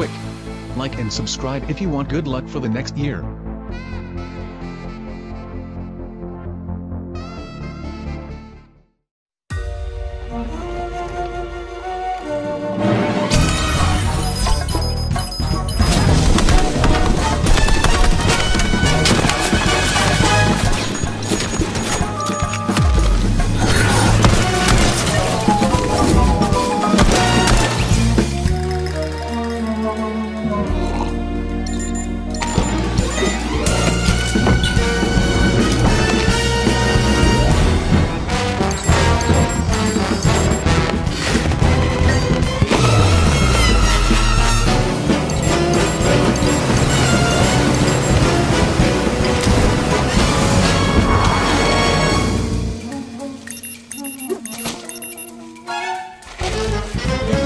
quick. Like and subscribe if you want good luck for the next year. Yeah.